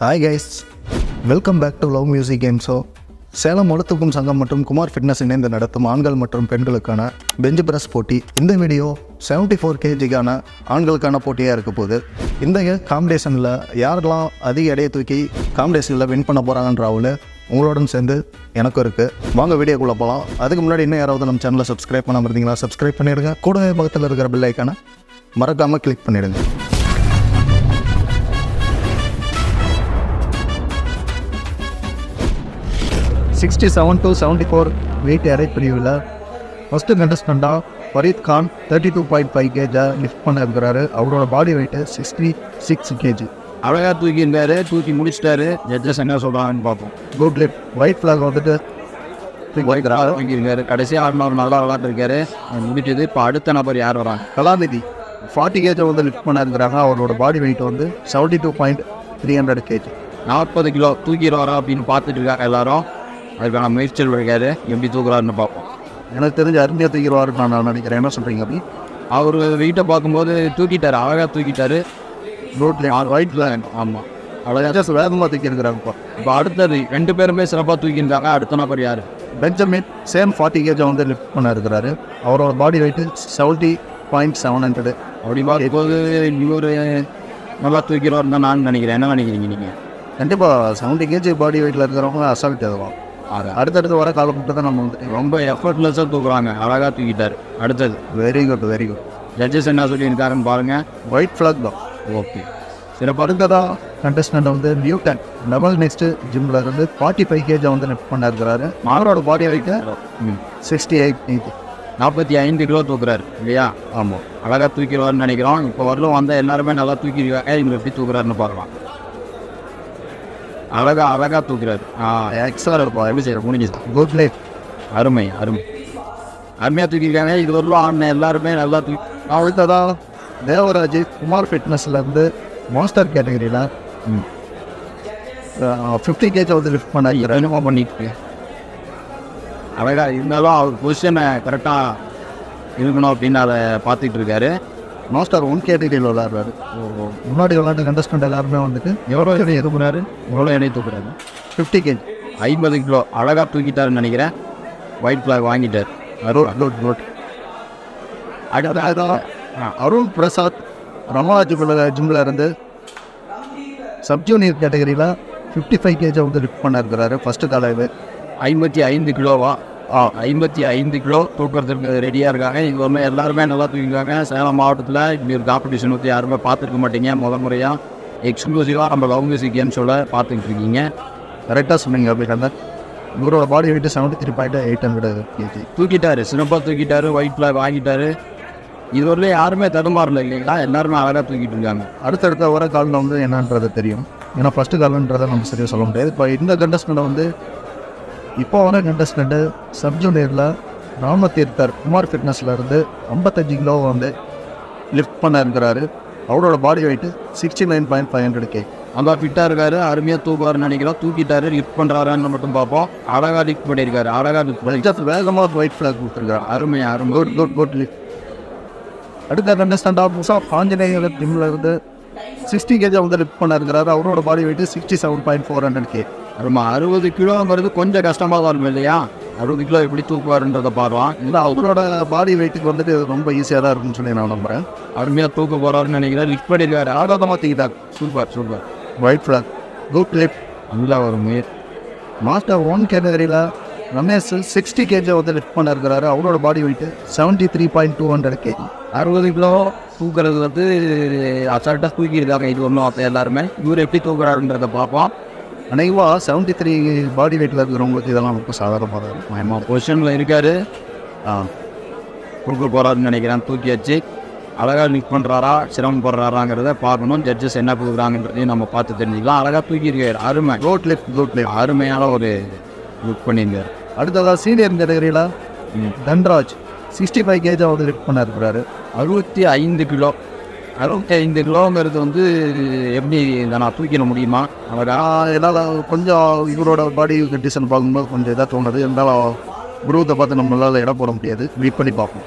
Hi guys welcome back to love music game show Salem ஒழுத்துக்கும் சங்கம் மற்றும் Kumar fitness இணைந்து நடத்தும் ஆண்கள் மற்றும் பெண்களுக்கான பெஞ்ச் பிரஸ் போட்டி. இந்த வீடியோ 74 ஃபோர் கேஜிக்கான ஆண்களுக்கான போட்டியாக இருக்க போகுது. இந்த காம்படிஷனில் யாரெல்லாம் அதிக எடையை தூக்கி காம்படிஷனில் வின் பண்ண போகிறாங்கன்ற அவள் உங்களோடும் சேர்ந்து எனக்கும் இருக்குது வாங்க வீடியோக்குள்ளே போகலாம் அதுக்கு முன்னாடி இன்னும் யாராவது நம்ம சேனலை சப்ஸ்கிரைப் பண்ணாமல் இருந்தீங்களா சப்ஸ்கிரைப் பண்ணிடுங்க. கூடவே பக்கத்தில் இருக்கிற பில்லைக்கான மறக்காமல் கிளிக் பண்ணிவிடுங்க sixty seven to seventy four weight எடை பிரிவில். First கண்டஸ்டண்டாக Fareed Khan thirty two point five கேஜை lift பண்ண இருக்கிறாரு. அவரோட body weight sixty six KG அழகா தூக்கி இருந்தாரு தூக்கி முடிச்சிட்டாரு. ஜட்ஜஸ் என்ன சொல்றாங்கன்னு பார்ப்போம். குட் லிஃப்ட் ஒயிட் ஃப்ளாக் வந்துட்டு வாங்கியிருக்காரு. கடைசி ஆடினவர் நல்லா விளாண்டுருக்காரு முடிச்சது இப்போ அடுத்த நபர் யார் வராங்க? கலாநிதி. ஃபார்ட்டி கேஜை வந்து லிஃப்ட் பண்ண இருக்கிறாங்க. அவரோட பாடி வெயிட் வந்து seventy two point three hundred KG நாற்பது கிலோ தூக்கிடுவாரா அப்படின்னு பார்த்துட்டு இருக்காங்க எல்லாரும். அதுக்கான முயற்சிகள் இருக்காரு. எப்படி தூக்குறாருன்னு பார்ப்போம். எனக்கு தெரிஞ்ச அருமையாக தூக்கிடுவாருன்னு நான் நான் நினைக்கிறேன். என்ன சொல்கிறீங்க அப்படி? அவர் வெயிட்டை பார்க்கும்போது தூக்கிட்டாரு. அழகா தூக்கிட்டாரு. ரோட்ல ஃப்ளாக் ஆமாம் அழகா. ஜஸ்ட் வேகமாக தூக்கி இருக்கிறாங்க இப்போ. இப்போ அடுத்தது ரெண்டு பேருமே சிறப்பாக தூக்கியிருந்தாங்க. அடுத்த நபர் யார்? பெஞ்சமின் சேம் ஃபார்ட்டி கேஜை வந்து லிஃப்ட் பண்ண இருக்கிறாரு அவரோட body weight seventy point seven hundred அப்படி பார்க்கும்போது இவர் நல்லா தூக்கிடுவாருன்னு தான் நான் நினைக்கிறேன். என்ன நினைக்கிறீங்க நீங்கள் கண்டிப்பாக செவன்ட்டி கேஜி பாடி வெயிட்டில் இருக்கிறவங்க அசால்ட் எதுவும் அடுத்தடுத்து வர காலப்பட்டு தான் நம்ம வந்து ரொம்ப எஃபர்ட்லெஸ்ஸாக தூக்குறாங்க. அழகாக தூக்கிட்டாரு. அடுத்தது. Very good very good judges என்ன சொல்லியிருக்காருன்னு பாருங்க. ஒயிட் ஃப்ளாக் தான். ஓகே சிறப்பாக அடுத்ததாக கண்டஸ்டன்ட் வந்து நியூட்டன் டபுள் நெக்ஸ்ட் ஜிம்மில் இருந்து ஃபார்ட்டி ஃபைவ் கேஜை வந்து லிஃப்ட் பண்ண இருக்கிறாரு அவரோட பாடி வெயிட்டு சிக்ஸ்டி எயிட் நாற்பத்தி ஐந்து கிலோ தூக்குறாரு. இல்லையா? ஆமாம் அழகாக தூக்கிடுவார்னு நினைக்கிறோம். இப்போ வரலும் வந்தால் எல்லாருமே நல்லா தூக்கிடுவாங்க இவங்க எப்படி தூக்குறாருன்னு பார்க்கலாம். அழகா அழகா தூக்குறாரு. ஆ. எக்ஸ்ட்ரா இருப்போம் எப்படி செய்யற முடிஞ்சுது குட் லைஃப் அருமை அருமை. அருமையாக தூக்கியிருக்காங்க. இது வரலும் ஆடின எல்லாருமே நல்லா தூக்கி அடுத்ததாக தேவராஜ் குமார் ஃபிட்னஸில் இருந்து மாஸ்டர் கேட்டகரியில் ஃபிஃப்டி கேஜை வந்து லிஃப்ட் பண்ண என்னமோ பண்ணிட்டு அழகா இருந்தாலும் அவர் பொசிஷனை கரெக்டாக இருக்கணும் அப்படின்னு அதை பார்த்துட்டு இருக்காரு. மாஸ்டர் ஒன் கேட்டகரியில் விளாடுறாரு முன்னாடி விளாண்ட கண்டஸ்டன்ட் எல்லாருமே வந்துட்டு எவ்வளோ எடை எதுக்குறாரு எவ்வளோ எடை தூக்குறாரு. ஃபிஃப்டி கேஜி ஐம்பது கிலோ அழகாக தூக்கிட்டாருன்னு நினைக்கிறேன். ஒயிட் ஃப்ளாக் வாங்கிட்டார். குட் குட் குட் அடுத்ததாக அருண் பிரசாத் ரமா ஜிம்மில் ஜிம்மில் இருந்து சப் ஜூனியர் கேட்டகரியில் ஃபிஃப்டி ஃபைவ் கேஜை வந்து லிஃப்ட் பண்ண இருக்கிறாரு ஃபஸ்ட்டு தலைவர் ஐம்பத்தி ஐந்து கிலோவா? ஆ ஐம்பத்தி ஐந்து கிலோ தூக்கிறதுக்கு ரெடியாக இருக்காங்க. இங்கே எல்லாருமே நல்லா தூக்கிருக்காங்க சேலம் மாவட்டத்தில் இப்படி ஒரு காம்படிஷன் பற்றி யாருமே பார்த்துருக்க மாட்டீங்க. முத முறையாக எக்ஸ்க்ளூசிவாக நம்ம லவ் மியூசிக் கேம்ஸோட பார்த்துக்கிட்டு இருக்கீங்க. கரெக்டாக சொன்னீங்க அப்படின்னா இவரோட body weight seventy three point eight hundred KG தூக்கிட்டாரு சிறப்பாக தூக்கிட்டாரு ஒயிட் ஃப்ளாக் வாங்கிட்டாரு. இதுவரையிலும் யாருமே தடுமாறல இல்லைங்களா? எல்லாருமே அழகாக தூக்கிட்டு இருக்காங்க. அடுத்தடுத்த வர காலில் வந்து என்னன்றது தெரியும். ஏன்னா ஃபஸ்ட்டு காலன்றதை நம்ம சரியாக சொல்ல முடியாது. இப்போ இந்த கண்டஸ்டண்ட்டை வந்து இப்போ வர கண்டஸ்டண்ட்டு சப் ஜூனியரில் ராமதீர்த்தர் குமார் ஃபிட்னஸில் இருந்து ஐம்பத்தஞ்சு கிலோ வந்து லிஃப்ட் பண்ண இருக்கிறாரு. அவரோட body weight sixty nine point five hundred K நல்லா ஃபிட்டாக இருக்காரு அருமையாக தூக்குவாருன்னு நினைக்கிறோம். தூக்கிட்டாரு லிஃப்ட் பண்ணுறாரான்னு மட்டும் பார்ப்போம். அழகாக லிஃப்ட் பண்ணியிருக்காரு அழகாக லிஃப்ட் பண்ணி வேகமாக ஒயிட் ஃப்ளாக் கொடுத்துருக்காரு. அருமையாக அருமை குட் குட் குட் லிஃப்ட் அடுத்த கண்டஸ்டண்ட் புதுசாக ஆஞ்சநேயர் டிம்மில் இருந்து சிக்ஸ்டி கேஜை வந்து லிஃப்ட் பண்ண இருக்கிறாரு. அவரோட body weight sixty seven point four hundred K நம்ம அறுபது கிலோங்கிறது கொஞ்சம் கஷ்டமாக தான் இருக்கும் இல்லையா? அறுபது கிலோ எப்படி தூக்குவாருன்றதை பார்க்கலாம். இல்லை அவரோட பாடி வெயிட்டுக்கு வந்துட்டு ரொம்ப ஈஸியாக தான் இருக்கும்னு சொல்லி நான் நம்புகிறேன் அருமையாக தூக்க போகிறாருன்னு நினைக்கிறேன். லிஃப்ட் பண்ணியிருக்காரு ஆகாதமாக தூக்கிட்டாங்க super super. White flag good lift நல்லா ஒரு முயற்சி மாஸ்டர் ஒன் கேட்டகரியில் ரமேஷ் சிக்ஸ்டி கேஜியை வந்து லிஃப்ட் பண்ண இருக்கிறாரு அவரோட body weight seventy three point two hundred KG அறுபது கிலோ தூக்குறது வந்து அசால்ட்டாக தூக்கியிருக்காங்க. இது ஒன்றும் எல்லாருமே. இவர் எப்படி தூக்குறாருன்றதை பார்ப்போம். அநேகமாக செவன்ட்டி த்ரீ பாடி வெயிட்டில் இருக்கிறவங்களுக்கு இதெல்லாம் ரொம்ப சாதாரணமாக தான் இருக்கும். ஆமாம் பொசிஷனில் இருக்காரு. ஆ தூக்க போகிறாருன்னு நினைக்கிறேன். தூக்கி வச்சு அழகாக லிஃப்ட் பண்ணுறாரா சிரமப்படுறாராங்கிறத பார்க்கணும். ஜட்ஜஸ் என்ன கொடுக்குறாங்கன்றதையும் நம்ம பார்த்து தெரிஞ்சுக்கலாம். அழகாக தூக்கியிருக்காரு. அருமை. குட் லிஃப்ட் குட் லிஃப்ட் அருமையான ஒரு லுக் பண்ணியிருக்காரு. அடுத்ததாக சீனியர் கேட்டகரியில் தன்ராஜ். சிக்ஸ்டி ஃபைவ் கேஜை வந்து லிஃப்ட் பண்ண இருக்கிறாரு அறுபத்தி ஐந்து கிலோ. அறுபத்தி இந்த கிலோங்கிறது வந்து எப்படி இதை நான் தூக்கிட முடியுமா? அவர் ஏதாவது கொஞ்சம் இவரோட பாடி கண்டிஷன் பார்க்கும்போது கொஞ்சம் இதாக தோணுது இருந்தாலும் குருவத்தை பார்த்து நம்மளால் இடம் போட முடியாது. வெயிட் பண்ணி பார்ப்போம்.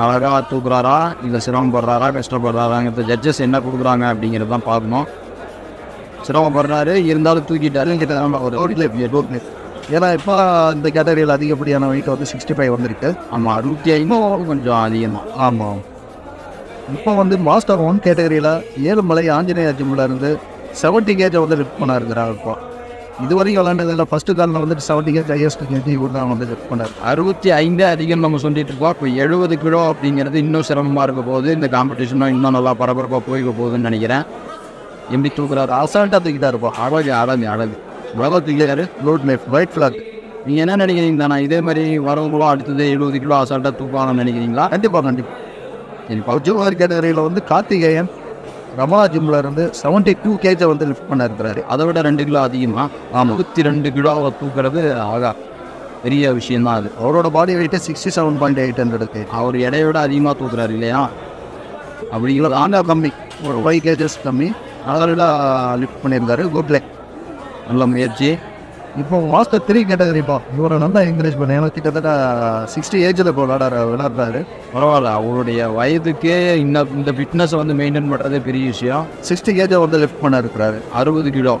அழகாக தூக்குறாரா? இல்லை சிரமப்படுறாரா கஷ்டப்படுறாராங்கிறது ஜட்ஜஸ் என்ன கொடுக்குறாங்க அப்படிங்கிறது தான் பார்க்கணும். சிரமப்படுறாரு இருந்தாலும் தூக்கிட்டாரு. கிட்ட ஒரு ரோட்ல ரோட்ல ஏன்னா இப்போ இந்த கேட்டகரியில் அதிகப்படியான வெயிட் வந்து சிக்ஸ்டி ஃபைவ் வந்திருக்கு. ஆமாம் அறுபத்தி ஐம்பது கொஞ்சம் அதிகம் தான் ஆமாம் இப்போ வந்து மாஸ்டர் ஒன் கேட்டகரியில் ஏழுமலை ஆஞ்சநேய ஜிம்மில் இருந்து செவன்ட்டி கேஜை வந்து லிஃப்ட் பண்ண இருக்கிறார் இப்போ இது வரைக்கும் விளாண்டதில் ஃபஸ்ட்டு காலில் வந்துட்டு செவன்ட்டி கேஜ் ஹையஸ்ட் கேஜி இவர் வந்து லிஃப்ட் பண்ணார். அறுபத்தி ஐந்து அதிகம் நம்ம சொல்லிட்டு இருக்கோம். இப்போ எழுபது கிலோ அப்படிங்கிறது இன்னும் சிரமமாக இருக்க போகுது. இந்த காம்படிஷனும் இன்னும் நல்லா பரபரப்பாக போய்க்க போகுதுன்னு நினைக்கிறேன். எப்படி தூக்குறாரு. அசால்ட்டாக தூக்கிட்டா இருப்போம் அழகு அழகு அழகு. எவ்வளோ தூக்கிறாரு ரோட் லைஃப் ஒயிட் ஃப்ளாக் நீங்கள் என்ன நினைக்கிறீங்க தானே இதே மாதிரி வரவங்களும் அடுத்தது எழுபது கிலோ அசால்ட்டாக தூக்குவாங்கன்னு நினைக்கிறீங்களா? கண்டிப்பாக கண்டிப்பாக சரி ஜூனியர் கேட்டகரியில் வந்து கார்த்திகேயன் ரமலா ஜிம்மில் இருந்து செவன்ட்டி டூ கேஜை வந்து லிஃப்ட் பண்ண இருக்கிறாரு அதை விட ரெண்டு கிலோ அதிகமாக ஆமாம் முப்பத்தி ரெண்டு கிலோவை தூக்குறது ஆகா பெரிய விஷயம்தான் அது. அவரோட body weight sixty seven point eight hundred அவர் எடையை விட அதிகமாக தூக்குறாரு இல்லையா? அப்படிங்கிற ஆண்டா கம்மி. ஒரு ஃபைவ் கேஜஸ் கம்மி. அதில் லிஃப்ட் பண்ணியிருந்தாரு குட்லே நல்ல முயற்சி. இப்போ மாஸ்டர் த்ரீ கேட்டகரிப்பா இவரை நல்லா என்கரேஜ் பண்ணேன் ஏன்னா கிட்டத்தட்ட சிக்ஸ்டி ஏஜில் இப்போ விளாடாரு விளாட்றாரு. பரவாயில்ல. அவருடைய வயதுக்கே இந்த இந்த ஃபிட்னஸை வந்து மெயின்டைன் பண்ணுறதே பெரிய விஷயம். சிக்ஸ்டி கேஜை வந்து லிஃப்ட் பண்ண இருக்கிறாரு. அறுபது கிலோ.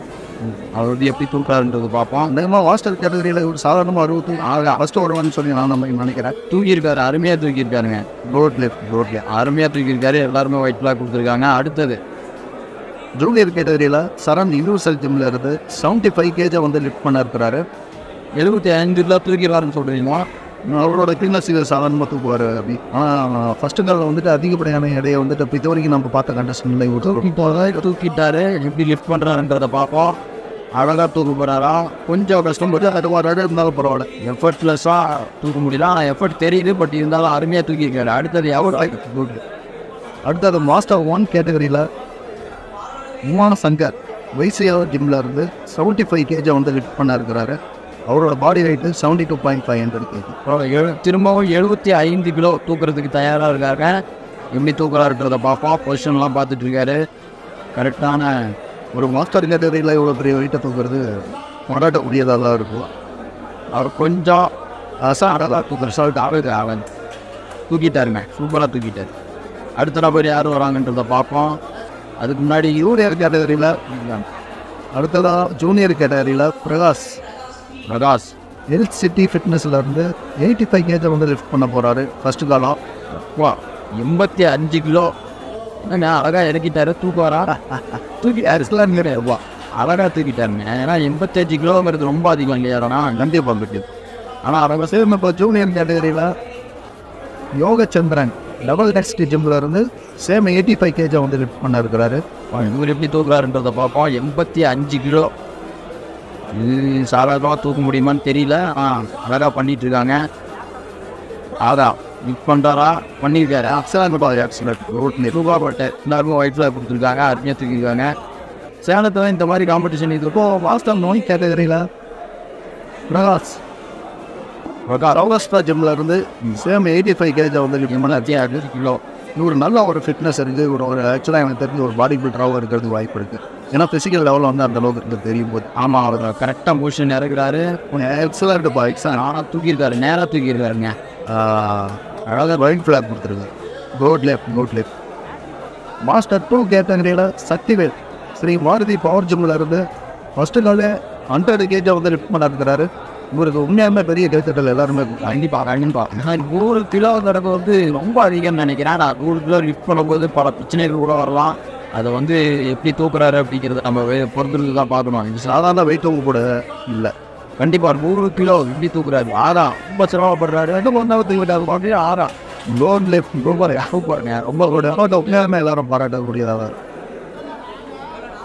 அவர் வந்து எப்படி தூக்குறாருன்றது பார்ப்போம். அதிகமாக மாஸ்டர் கேட்டகரியில் ஒரு சாதாரணமாக அறுபத்தி ஆக. ஃபஸ்ட்டு வருவான்னு சொல்லி நான் நம்ம நினைக்கிறேன். தூக்கியிருக்காரு. அருமையாக தூக்கியிருக்காருங்க. ரோட் லிஃப்ட் ரோட்ல அருமையாக தூக்கியிருக்காரு. எல்லாருமே ஒயிட் ஃபிளாக் கொடுத்துருக்காங்க. அடுத்தது ஜூனியர் கேட்டகரியில் சரண் யூனிவர்சல் ஜிம்ல இருந்து செவன்ட்டி ஃபைவ் கேஜை வந்து லிஃப்ட் பண்ண இருக்கிறாரு எழுபத்தி அஞ்சு கிலோ தூக்கிறாருன்னு சொல்கிறீங்களா அவரோட கிளீனஸ் இது சாதாரணமாக தூக்குவார் அப்படி. ஆனால் ஃபஸ்ட்டு காலில் வந்துட்டு அதிகப்படியான எடையை வந்துட்டு இப்போ இது வரைக்கும் நம்ம பார்த்த கண்டஸ்டன்ல இப்போ தூக்கிட்டாரு. எப்படி லிஃப்ட் பண்ணுறாருன்றதை பார்ப்போம். அழகாக தூக்க போகிறாரா கொஞ்சம் கஷ்டப்பட்டு அது ஒரு இருந்தாலும் பரவாயில்ல. எஃபர்ட்லெஸ்ஸாக தூக்க முடியல. ஆனால் எஃபர்ட் தெரியுது பட் இருந்தாலும் அருமையாக தூக்கியிருக்காரு. அடுத்தது எவ்வளோ அடுத்தது மாஸ்டர் ஒன் கேட்டகரியில் விமான சங்கர் வைசியாவ ஜிம்ல இருந்து செவன்ட்டி ஃபைவ் கேஜை வந்து லிஃப்ட் பண்ண இருக்கிறாரு அவரோட body weight seventy two point five hundred KG திரும்பவும் எழுபத்தி ஐந்து கிலோ தூக்குறதுக்கு தயாராக இருக்காங்க. எப்படி தூக்குறாருன்றதை பார்ப்போம் பொசிஷன்லாம் பார்த்துட்டு இருக்காரு. கரெக்டான ஒரு மாஸ்டர் கேட்டகரியில் இவ்வளோ பெரிய வெயிட்டை தூக்குறது கொண்டாட்டக்கூடியதாக தான் இருக்கும். அவர் கொஞ்சம் அசாடாக தூக்குற சொல்லிட்டு ஆகுது அவன். தூக்கிட்டாருங்க. சூப்பராக தூக்கிட்டாரு. அடுத்த நபர் யார் வராங்கன்றதை பார்ப்போம். அதுக்கு முன்னாடி யூனியர் கேட்டகரியில் அடுத்ததாக ஜூனியர் கேட்டகரியில் பிரகாஷ். பிரகாஷ். ஹெல்த் சிட்டி ஃபிட்னஸில் இருந்து எயிட்டி ஃபைவ் கேஜை வந்து லிஃப்ட் பண்ண போகிறாரு ஃபஸ்ட்டு காலம் வா எண்பத்தி அஞ்சு கிலோ. என்ன அழகாக இறக்கிட்டாரு. தூக்குவாரா தூக்கி அரிசலாங்கிற வா அழகாக தூக்கிட்டாருங்க ஏன்னா எண்பத்தஞ்சு கிலோங்கிறது ரொம்ப அதிகம் இல்லையா கண்டிப்பாக பற்றி ஆனால் அரை சேம் இப்போ ஜூனியர் கேட்டகரியில் யோகச்சந்திரன். டபுள் நெக்ஸ்ட் ஜிம்மில் இருந்து சேம் எயிட்டி ஃபைவ் கேஜை வந்து லிஃப்ட் பண்ண இருக்கிறாரு இவர் எப்படி தூக்குறாருன்றதை பார்ப்போம். எண்பத்தி அஞ்சு கிலோ இது சாதாரணமாக தூக்க முடியுமான்னு தெரியல. ஆனால் அழகாக பண்ணிட்டு இருக்காங்க அதான் மிக் பண்ணுறாரா பண்ணியிருக்காரு எக்ஸலண்ட் எக்ஸலண்ட் ரூபா ரூபாப்பட்ட எல்லாருமே ஒயிட் கொடுத்துருக்காங்க. அருமையாக தூக்கியிருக்காங்க. சேலத்தில் இந்த மாதிரி காம்படிஷன் இது இருக்கும் வாஸ்தவம் நோய் கேட்டகரியில். பிரகாஷ். சௌராஷ்டிரா ஜிம்ல இருந்து சேம் எயிட்டி ஃபைவ் கேஜை வந்து எண்பத்தி அஞ்சு கிலோ இவர் நல்ல ஒரு ஃபிட்னஸ் இருக்குது. இவர் ஒரு ஆக்சுவலாக எனக்கு தெரிஞ்சு ஒரு பாடி பில்டராகவும் இருக்கிறதுக்கு வாய்ப்பு இருக்குது ஏன்னா ஃபிசிக்கல் லெவலில் வந்து அந்த அளவுக்கு இருக்குது தெரியும் போது. ஆமாம் அவர் கரெக்டாக மூஷன் இறக்குறாரு எக்ஸலண்ட் பாய்ஸ் ஆனால் தூக்கியிருக்காரு நேராக தூக்கியிருக்காருங்க. அழகாக ஒயிட் ஃபிளாக் கொடுத்துருக்காரு. Good lift good lift master two கேட்டகரியில் சக்திவேல் ஸ்ரீ மாருதி பவர் ஜிம்மில் இருந்து ஃபஸ்ட்டு நாளே ஹண்ட்ரட் கேஜை வந்து லிஃப்ட் பண்ண இருக்கிறாரு இவருக்கு உண்மையாலுமே பெரிய கைத்தட்டல் எல்லாருமே கண்டிப்பாக கண்டிப்பாக நான் நூறு கிலோ தடவை வந்து ரொம்ப அதிகம்னு நினைக்கிறேன். நான் நூறு கிலோ லிஃப்ட் பண்ணும்போது பல பிரச்சனைகள் கூட வரலாம். அதை வந்து எப்படி தூக்குறாரு அப்படிங்கிறத நம்ம பொறுத்துட்டு தான் பார்க்கணும். இது சாதாரண சாதாரண தூக்க கூட இல்லை. கண்டிப்பாக நூறு கிலோ இப்படி தூக்குறாரு? ஆறா? ரொம்ப சிரமப்படுறாரு. ரெண்டு ஒன்றாவது தூக்கிட்டாரு அப்படியே ஆறா? லோன் லைஃப் ரொம்ப பாருங்க. ரொம்ப கூட உண்மையாலுமே எல்லாரும் பாராட்டக்கூடியதாக இருக்கும்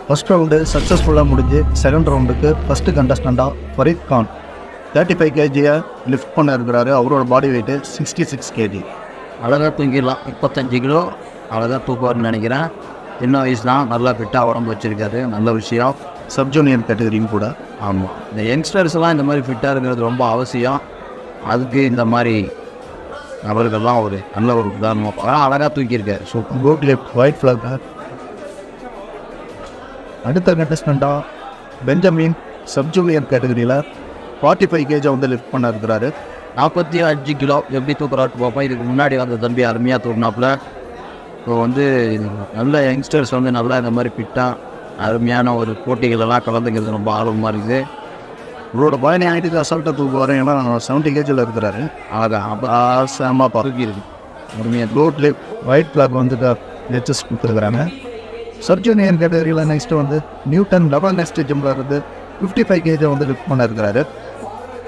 ஃபஸ்ட் ரவுண்டு சக்ஸஸ்ஃபுல்லாக முடிஞ்சு செகண்ட் ரவுண்டுக்கு ஃபஸ்ட்டு கண்டஸ்டண்ட்டாக ஃபரீத் கான். தேர்ட்டி ஃபைவ் கேஜியை லிஃப்ட் பண்ண இருக்கிறாரு அவரோட body weight sixty six KG அழகாக தூங்கிடலாம். முப்பத்தஞ்சு கிலோ. அழகாக தூக்குவார்னு நினைக்கிறேன். சின்ன வயசு தான் நல்லா ஃபிட்டாக உடம்பு வச்சிருக்காரு. நல்ல விஷயம். சப் ஜூனியர் கேட்டகரியும் கூட. ஆமாம் இந்த யங்ஸ்டர்ஸ்லாம் இந்த மாதிரி ஃபிட்டாக இருக்கிறது ரொம்ப அவசியம். அதுக்கு இந்த மாதிரி நபர்கள்லாம் ஒரு நல்ல ஒரு உதாரணமாக அழகாக தூக்கியிருக்காரு சூப்பர். கோட் லெஃப்ட் ஒயிட் ஃப்ளாக் அடுத்த கண்டஸ்டண்ட்டாக பெஞ்சமின் சப் ஜூனியர் கேட்டகரியில் ஃபார்ட்டி ஃபைவ் கேஜை வந்து லிஃப்ட் பண்ண இருக்கிறாரு நாற்பத்தி அஞ்சு கிலோ எப்படி தூக்குறாட்டு பார்ப்போம் இதுக்கு முன்னாடி வந்த தம்பி அருமையாக தூக்குனாப்புல. இப்போ வந்து நல்ல யங்ஸ்டர்ஸ் வந்து நல்லா இந்த மாதிரி ஃபிட்டாக அருமையான ஒரு போட்டிகளெல்லாம் கலந்துக்கிறது ரொம்ப ஆர்வமாக இருக்குது. இவரோட பயணி ஆகிட்டு அசால்ட்டாக தூக்குவார் ஏன்னா செவன்ட்டி கேஜில் இருக்கிறாரு. ஆக செம்ம பருகி இருக்கு. அருமையாக ரோட் லிப் ஒயிட் பிளாக் வந்துட்டு ஹெச்எஸ் கொடுத்துருக்குறாங்க. சர்ஜனியன் கேட்டகரியில் நெக்ஸ்ட்டு வந்து நியூட்டன் டபுள் நெக்ஸ்ட் ஜிம்மில் இருந்து ஃபிஃப்டி ஃபைவ் கேஜை வந்து லிஃப்ட் பண்ண இருக்கிறாரு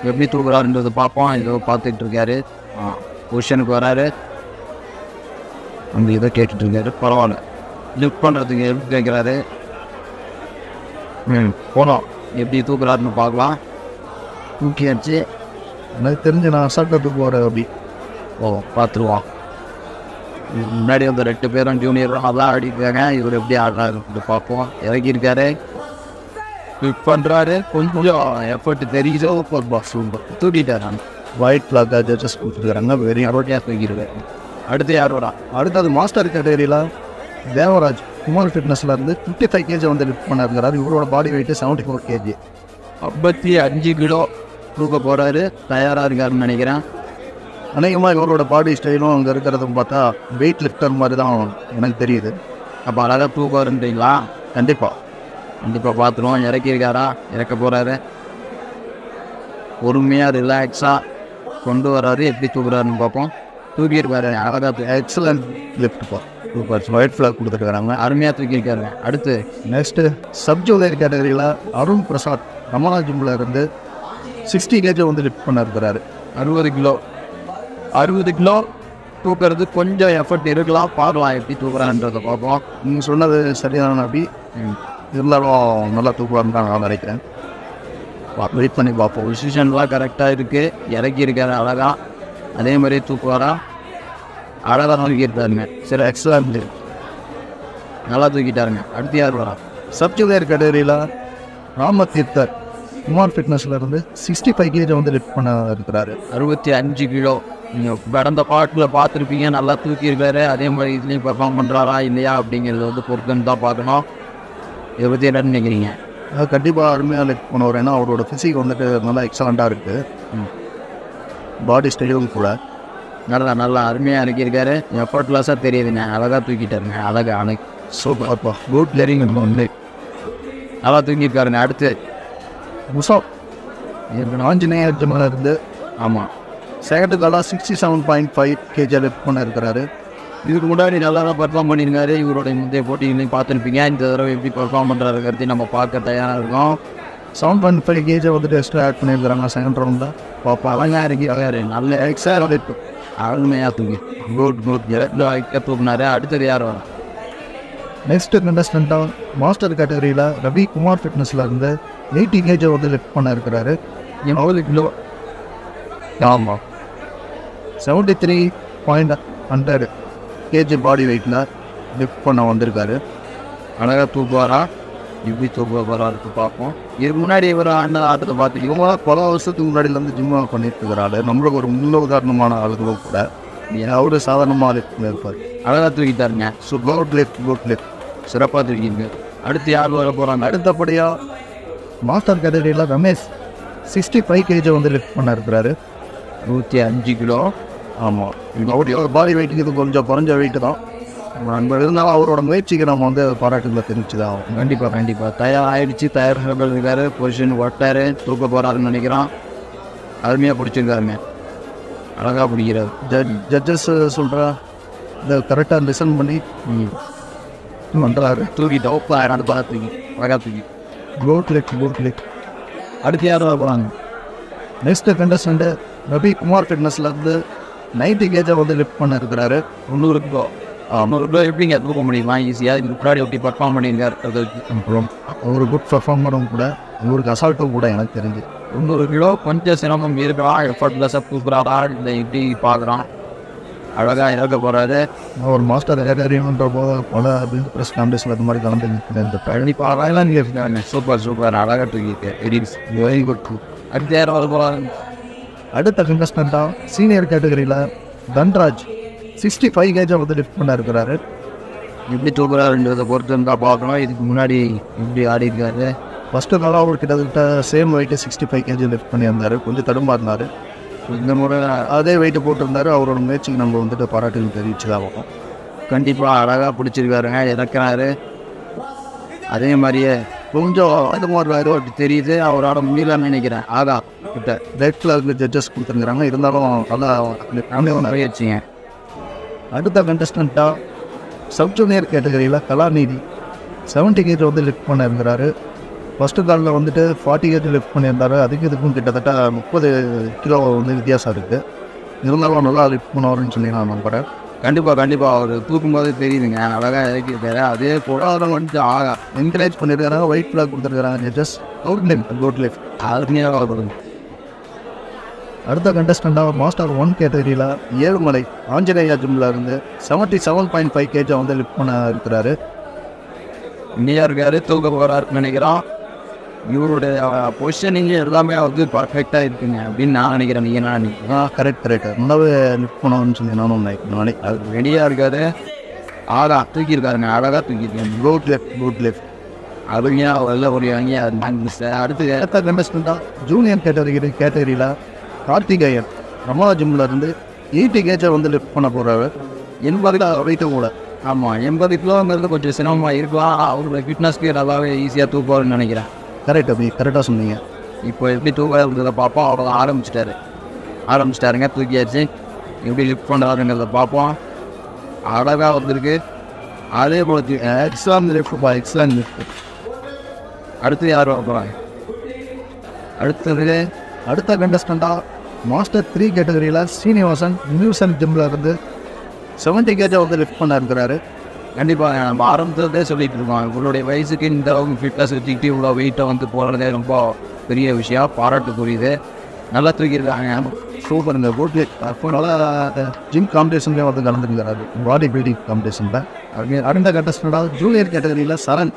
எப்படி தூக்குறாருன்றது பார்ப்போம். இதோ பார்த்துட்டு இருக்காரு. பொசிஷனுக்கு வராரு. அந்த இதை கேட்டுட்டு இருக்காரு. பரவாயில்ல. லிஃப்ட் பண்ணுறதுக்கு எப்படி கேட்குறாரு போனோம் எப்படி தூக்குறாருன்னு பார்க்கலாம். தூக்கியாச்சு எனக்கு தெரிஞ்சு நான் அசால்ட்டாக தூக்குவார் அப்படி. ஓ பார்த்துருவோம். முன்னாடி அந்த ரெண்டு பேரும் ஜூனியரும் அதான் ஆடிருக்காங்க இவர் எப்படி ஆடுறாரு பார்ப்போம். இறக்கியிருக்காரு க்ளிக் பண்ணுறாரு கொஞ்சம் எஃபர்ட் தெரியுதோ? சூப்பர் தூக்கிட்டார். நான் ஒயிட் ஃப்ளாக் ஜட்ஜஸ் கொடுத்துருக்குறாங்க வெரி அரோட்டியாக தூக்கிடுவேன். அடுத்து யார் வரா அடுத்தது மாஸ்டர் கேட்டகரியில் தேவராஜ் குமார் ஃபிட்னஸில் இருந்து ஃபிஃப்டி ஃபைவ் கேஜி வந்து லிஃப்ட் பண்ணிருக்கிறார் இவரோட body weight seventy four KG ஐம்பத்தி அஞ்சு கிலோ தூக்க போகிறாரு தயாராக இருக்காருன்னு நினைக்கிறேன். அநேகமாக இவரோட பாடி ஸ்டைலும் அங்கே இருக்கிறதும் பார்த்தா வெயிட் லிஃப்டர் மாதிரி தான் எனக்கு தெரியுது. அப்போ அழகாக தூக்குவாருன்றீங்களா கண்டிப்பாக கண்டிப்பாக பார்த்துருவோம் இறக்கியிருக்காரா? இறக்க போகிறாரு பொறுமையாக ரிலாக்ஸாக கொண்டு வராரு. எப்படி தூக்குறாருன்னு பார்ப்போம். தூக்கியிருக்காரு அழகாக தூ எக்ஸலண்ட் லிஃப்ட் பா. சூப்பர் ஒயிட் ஃப்ளாக் கொடுத்துருக்குறாங்க. அருமையாக தூக்கியிருக்காரு அடுத்து நெக்ஸ்ட்டு சப்ஜூனியர் கேட்டகரியில் அருண் பிரசாத் ரமணா ஜிம்மில் இருந்து சிக்ஸ்டி கேஜி வந்து லிஃப்ட் பண்ண இருக்கிறாரு அறுபது கிலோ. அறுபது கிலோ தூக்குறது கொஞ்சம் எஃபர்ட் இருக்கலாம் பார்க்கலாம் எப்படி தூக்குறான்றதை பார்ப்போம். நீங்கள் சொன்னது சரியான அப்படி. இருந்தாலும் நல்லா தூக்குவார்னு தான் நான் நினைக்கிறேன். வெயிட் பண்ணி பார்ப்போம். பொசிஷன்லாம் கரெக்டாக இருக்குது இறக்கி இருக்காரு அழகா. அதே மாதிரி தூக்குவாரா? அழகாக தூக்கிட்டாருங்க சரி எக்ஸலண்ட் நல்லா தூக்கிட்டாருங்க. அடுத்து யார் வரா? சப்ஜூனியர் ராம தீர்த்தர் குமார் ஃபிட்னஸில் இருந்து சிக்ஸ்டி ஃபைவ் கேஜி வந்து லிஃப்ட் பண்ண இருக்கிறாரு. அறுபத்தி அஞ்சு கிலோ நீங்கள் கடந்த பாட்டில் பார்த்துருப்பீங்க. நல்லா தூக்கியிருக்காரு. அதே மாதிரி இதுலேயும் பெர்ஃபார்ம் பண்ணுறாரா இல்லையா அப்படிங்கிறது வந்து பொறுத்துன்னு தான் பார்க்கணும். இதை பற்றி என்ன நினைக்கிறீங்க? கண்டிப்பாக அருமையாக லிஃப்ட் பண்ணுவார் ஏன்னா அவரோட ஃபிசிக் வந்துட்டு நல்லா எக்ஸலண்ட்டாக இருக்குது. பாடி ஸ்டைலும் கூட. நல்லா நல்லா அருமையாக இறக்கியிருக்காரு எஃபர்ட்லெஸ்ஸாக தெரியுதுங்க அழகாக தூக்கிட்டாருங்க அழகா அழகு. சூப்பர்ப்பா குட் லெரிங் வந்து நல்லா தூங்கியிருக்காருங்க அடுத்து. ஏற்கனவே ஆஞ்சநேயர் இருந்து ஆமாம் செகண்ட் காலாக sixty seven point five KG lift பண்ண இருக்கிறாரு. இதுக்கு முன்னாடி நல்லா தான் பெர்ஃபார்ம் பண்ணியிருக்காரு. இவரோட முந்தைய போட்டிகளையும் பார்த்துருப்பீங்க. இந்த தடவை எப்படி பெர்ஃபார்ம் பண்ணுறாருங்கிறதையும் நம்ம பார்க்க தயாராக இருக்கோம். செவன் பாயிண்ட் ஃபைவ் கேஜி வந்துட்டு எக்ஸ்ட்ரா ஆட் பண்ணியிருக்கிறாங்க. செகண்ட் ரவுண்டில் பாப்பா அழகா இறக்கி அழகாரு நல்ல எக்ஸார் அருமையாக தூக்கி குட் குட் வைக்க தூக்குனாரு. அடுத்தது யார் வரும்? நெக்ஸ்ட் கண்டஸ்டண்ட்டாக மாஸ்டர் கேட்டகரியில் ரவி குமார் ஃபிட்னஸில் இருந்து எயிட்டி கேஜி வந்து லிஃப்ட் பண்ண இருக்கிறாரு எவ்வளோ கிலோ ஆமாம் seventy three point hundred KG body வெயிட்டில் லிஃப்ட் பண்ண வந்திருக்காரு. அழகா தூக்குவாரா? இப்படி தூக்குவாரா போகிறாருக்கு பார்ப்போம். இதுக்கு முன்னாடி இவர் அண்ணன் ஆட்டத்தை பார்த்து இவங்க பல வருஷத்துக்கு முன்னாடிலேருந்து ஜிம்மா பண்ணிட்டு இருக்கிறாரு நம்மளுக்கு ஒரு முன்ன உதாரணமான ஆளுகளும் கூட. அவரு சாதாரணமாக இருப்பார்? பண்ணியிருப்பார் அழகா தூக்கிட்டாருங்க. So good lift good lift சிறப்பாக தூக்கிங்க. அடுத்து யார் வர போகிறாங்க அடுத்தபடியாக மாஸ்டர் கேட்டகரியில் ரமேஷ். சிக்ஸ்டி ஃபைவ் கேஜி வந்து லிஃப்ட் பண்ண இருக்கிறாரு. நூற்றி அஞ்சு கிலோ. ஆமாம் அவருடைய பாடி வெயிட்டுக்கு இது கொஞ்சம் குறைஞ்ச வெயிட்டு தான். நம்ம இருந்தாலும் அவரோட முயற்சிக்கு நம்ம வந்து பாராட்டுகளை தெரிவிச்சு தான் ஆகணும். கண்டிப்பாக கண்டிப்பாக தயார் ஆயிடுச்சு தயார் இருக்காரு பொசிஷன் ஒட்டாரு தூக்க போகிறாருன்னு நினைக்கிறான். அருமையாக பிடிச்சிருக்காருங்க. அழகாக பிடிக்கிறாரு. ஜட் ஜட்ஜஸ் சொல்கிற இதை கரெக்டாக லிசன் பண்ணி பண்ணுறாரு தூக்கிட்டு ஒப்பா நடப்பா தூக்கி அழகாக தூக்கி. கோட் லிக் கோட் லிக் அடுத்து யாரும் போகிறாங்க நெக்ஸ்ட் கண்டஸ்டண்ட்டு ரவி குமார் ஃபிட்னஸ்லேருந்து நைன்டி கேஜை வந்து லிஃப்ட் பண்ண இருக்கிறாரு தொண்ணூறு கிலோ தொண்ணூறு கிலோ எப்படிங்க தூக்க முடியுமா ஈஸியாக இதுக்கு முன்னாடி எப்படி பர்ஃபார்ம் பண்ணியிருக்காரு ஒரு குட் பர்ஃபார்மரும் கூட இவருக்கு அசால்ட்டும் கூட எனக்கு தெரிஞ்சு. தொண்ணூறு கிலோ கொஞ்சம் சிரமம் இருக்கா எஃபர்ட்லெஸ்ஸாக தூக்குறாரா? இல்லை இப்படி பார்க்குறான்? அழகாக இறக்க போகிறாரு ஒரு மாஸ்டர் ஏரியான்ற போது பல ப்ரெஸ் காம்படிஷன் அது மாதிரி கலந்து இந்த கண்டிப்பாக அழகாக நீங்கள் சூப்பர் சூப்பர். அழகாக தூக்கிட்டு வெரி குட் அடுத்து யாரும் வர போகிறாங்க அடுத்த கண்டஸ்டண்ட்டாக சீனியர் கேட்டகரியில் தன்ராஜ் சிக்ஸ்டி ஃபைவ் கேஜை வந்து லிஃப்ட் பண்ண இருக்கிறாரு எப்படி தூக்குறாருன்றதை பொறுத்து இருந்தால் பார்க்கணும். இதுக்கு முன்னாடி எப்படி ஆடி இருக்காரு ஃபஸ்ட்டு நாளாக அவர் கிட்டத்தட்ட same weight sixty five KG lift பண்ணியிருந்தார். கொஞ்சம் தடுமாறினார் இந்த முறை அதே வெயிட்டு போட்டிருந்தாரு. அவரோட முயற்சிக்கு நம்ம வந்துட்டு பாராட்டுகள் தெரிவிச்சு தான் ஆகணும் கண்டிப்பாக அழகாக பிடிச்சிருக்காருங்க இறக்குறாரு. அதே மாதிரியே கொஞ்சம் இதுமாதிரி மாதிரி அப்படி தெரியுது. அவரோட முடியலன்னு நினைக்கிறேன். ஆகா கிட்ட. ரெட் கலருக்கு ஜட்ஜஸ் கொடுத்துருக்குறாங்க. இருந்தாலும் நல்லா நிறையச்சிங்க அடுத்த கண்டஸ்டண்ட்டாக சப் ஜூனியர் கேட்டகரியில் கலாநிதி. செவன்ட்டி கேஜ் வந்து லிஃப்ட் பண்ண ஃபஸ்ட்டு காலில் வந்துட்டு ஃபார்ட்டி கேஜ் லிஃப்ட் பண்ணியிருந்தாரு. அதுக்கு இதுக்கும் கிட்டத்தட்ட முப்பது கிலோ வந்து வித்தியாசம் இருக்குது இருந்தாலும் நல்லா லிஃப்ட் பண்ணுவாருன்னு சொல்லி நான் நம்புகிறேன் கண்டிப்பாக கண்டிப்பாக அவர் தூக்கும்போது தெரியுதுங்க. அழகாக இறக்கிருக்காரு அதே போல அதில் வந்துட்டு ஆகா என்கரேஜ் பண்ணியிருக்காங்க ஒயிட் ஃப்ளாக் கொடுத்துருக்காங்க judges out lift good lift அருமையாக வருது அடுத்த கண்டஸ்டண்டாக மாஸ்டர் ஒன் கேட்டகரியில் ஏழுமலை. ஆஞ்சநேயா ஜிம்மில் இருந்து செவன்ட்டி செவன் பாயிண்ட் ஃபைவ் கேஜை வந்து லிஃப்ட் பண்ண இருக்கிறாரு. இன்னையா இருக்காரு தூக்க போகிறாருன்னு நினைக்கிறோம். இவருடைய பொசிஷனிங் எல்லாமே வந்து பர்ஃபெக்டாக இருக்குங்க அப்படின்னு நான் நினைக்கிறேன். நீங்கள் ஆ கரெக்ட் கரெக்ட் லிஃப்ட் பண்ணணும்னு சொல்லி நானும் நினைக்கிறேன். அது ரெடியாக இருக்காரு. ஆகா தூக்கியிருக்காருங்க. அழகாக தூக்கியிருக்காங்க குட் லெஃப்ட் குட் லெஃப்ட் அருமையாக வெளில ஒரு வாங்கி அடுத்து அடுத்த கண்டஸ்டண்டாக ஜூனியர் கேட்டகரி கேட்டகரியில் கார்த்திகேயன் ஜிம்மில் இருந்து எயிட்டி கேஜை வந்து லிஃப்ட் பண்ண போகிறாரு எண்பதில் வெயிட்டு கூட. ஆமாம் எண்பது கிலோங்கிறது கொஞ்சம் சிரமமாக இருக்கலாம் அவரோட ஃபிட்னஸ்க்கு நல்லாவே ஈஸியாக தூக்குவாருன்னு நினைக்கிறேன். கரெக்ட் அப்படி கரெக்டாக சொன்னீங்க. இப்போ எப்படி தூக்கிறத பார்ப்போம். அவர் ஆரம்பிச்சிட்டாரு. ஆரம்பிச்சிட்டாருங்க தூக்கியாச்சு. எப்படி லிஃப்ட் பண்ணுறாருங்கிறத பார்ப்போம். அழகாக வந்திருக்கு. அதே போல எக்ஸாம் லிஃப்ட்ப்பா லிஃப்ட் லிஃப்ட் அடுத்து யார் வர போகிறாங்க அடுத்தது அடுத்த கண்டஸ்டண்டாக மாஸ்டர் த்ரீ கேட்டகரியில் ஸ்ரீனிவாசன் நியூசன் ஜிம்மில் இருந்து செவன்ட்டி கேஜை வந்து லிஃப்ட் பண்ண இருக்கிறாரு கண்டிப்பாக நம்ம ஆரம்பத்திலே சொல்லிட்டு இருக்கோம். இவங்களுடைய வயசுக்கு இந்த அளவுக்கு ஃபிட்னஸ் வச்சுக்கிட்டு இவ்வளோ வெயிட்டை வந்து போகிறதே ரொம்ப பெரிய விஷயம். பாராட்டுக்குரியது. நல்லா தூக்கியிருக்காங்க சூப்பர் இந்த போட்டு அப்போ நல்லா ஜிம் காம்படிஷன்லேயே வந்து கலந்துருக்கிறாரு. பாடி பில்டிங் காம்படிஷனில் அவங்க அடுத்த கட்டஸ்டாக ஜூனியர் கேட்டகரியில் சரண்.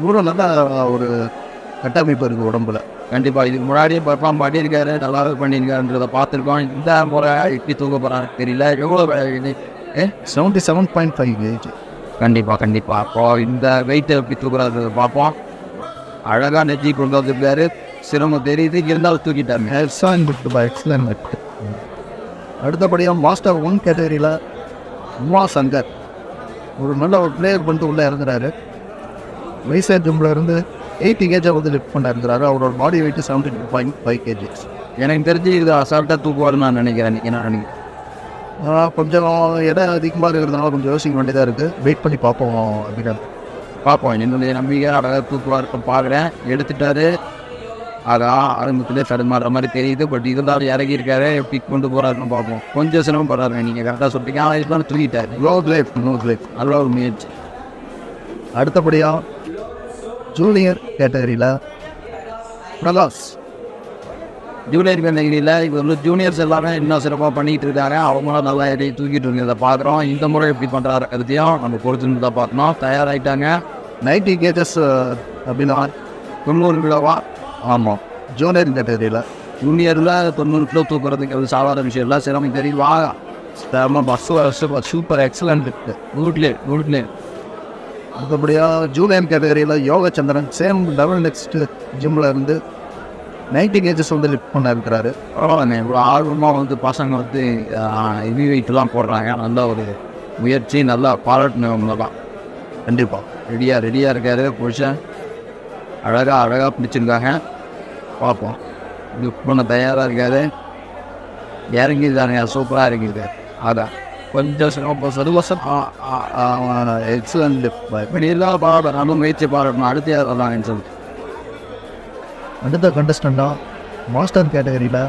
இவரும் நல்லா ஒரு கட்டமைப்பு இருக்குது உடம்புல. கண்டிப்பாக இதுக்கு முன்னாடியே பர்ஃபார்ம் பண்ணியிருக்காரு நல்லாவே பண்ணியிருக்காருன்றதை பார்த்துருக்கோம். இந்த முறை எப்படி தூக்க போகிறாங்க தெரியல. எவ்வளோ ஏ செவன்ட்டி செவன் பாயிண்ட் ஃபைவ் ஏஜ் கண்டிப்பாக கண்டிப்பாக அப்போ இந்த வெயிட்டை எப்படி தூக்குறாரு பார்ப்போம். அழகாக நெற்றி கொண்டு வந்திருக்காரு. சிரமம் தெரியுது. இருந்தாலும் தூக்கிட்டாருங்க. எக்ஸலன்ட் வித் பை எக்ஸலன்ட் அடுத்தபடியாக மாஸ்டர் ஒன் கேட்டகரியில் உமா சங்கர். ஒரு நல்ல ஒரு பிளேயர் பண்ணிட்டு உள்ளே இறங்குறாரு. ஜிம்மில் இருந்து எயிட்டி கேஜை வந்து லிஃப்ட் பண்ண இருக்கிறாரு அவரோட body weight seventy two point five KGs எனக்கு தெரிஞ்சு இது அசால்ட்டாக தூக்குவாருன்னு நான் நினைக்கிறேன். நீங்க என்ன நினைக்கிறேன் கொஞ்சம் இடம் அதிகமாக இருக்கிறதுனால கொஞ்சம் யோசிக்க வேண்டியதாக இருக்குது வெயிட் பண்ணி பார்ப்போம் அப்படின்னு. பார்ப்போம். என்னுடைய நம்பிக்கை அழகாக தூக்குவார் பார்க்குறேன். எடுத்துட்டாரு. அதான் ஆரம்பத்திலே தடுமாறுற மாதிரி தெரியுது. பட் இருந்தாலும் இறங்கி இருக்காரு. எப்படி கொண்டு போகிறாருன்னு பார்ப்போம். கொஞ்சம் சிரமம் படுறாரு நீங்கள் கரெக்டாக சொல்லிட்டீங்க ஆனால் இதுதான் தூக்கிட்டார். க்ளோத் லைஃப் நோ லைஃப் நல்ல ஒரு முயற்சி அடுத்தபடியாக ஜூனியர் கேட்டகரியில் பிரகாஷ் ஜூனியர் கேட்டகரியில் இப்போ வந்து ஜூனியர்ஸ் எல்லாமே இன்னும் சிறப்பாக பண்ணிகிட்டு இருக்காங்க. அவங்களும் நல்லா எடை தூக்கிட்டு இருக்கிறத பார்க்குறோம். இந்த முறை எப்படி பண்ணுறாரு கருத்தையும் நம்ம பொறுத்து தான் பார்க்கணும் தயாராகிட்டாங்க நைன்டி கேஜஸ் அப்படின்னா தொண்ணூறு கிலோவா? ஆமாம் ஜூனியர் கேட்டகரியில் ஜூனியரில் தொண்ணூறு கிலோ தூக்குறதுங்கிறது சாதாரண விஷயம் இல்லை. சிரமம் தெரியும்? வா பஸ் சூப்பர் சூப்பர் எக்ஸலண்ட் குட்லே குட்லே அதுபடியாக ஜூனியர் கேட்டகரியில் யோகச்சந்திரன் சேம் டபுள் நெக்ஸ்ட் ஜிம்மில் இருந்து நைன்டி கேஜஸ் வந்து லிஃப்ட் பண்ண இருக்கிறாரு பரவாயில்லைங்க இவ்வளோ ஆர்வமாக வந்து பசங்க வந்து ஹெவி வெயிட்லாம் போடுறாங்க. நல்ல ஒரு முயற்சி நல்லா பாராட்டணும் இவங்களெல்லாம். கண்டிப்பாக ரெடியாக ரெடியாக இருக்காரு புருஷன். அழகாக அழகாக பிடிச்சிருக்காங்க. பார்ப்போம். இது பண்ண தயாராக இருக்காரு. இறங்கிதானுங்க சூப்பராக இறங்கியிருக்காரு. அதான். கொஞ்சம் சிரமம் சதுவசம் லிஃப்ட் இருந்தாலும் பாராட்டணும் நல்ல முயற்சி பாராட்டணும் அடுத்த யார் தான் சொல்லி. அடுத்த கண்டஸ்டண்டாக மாஸ்டர் கேட்டகரியில்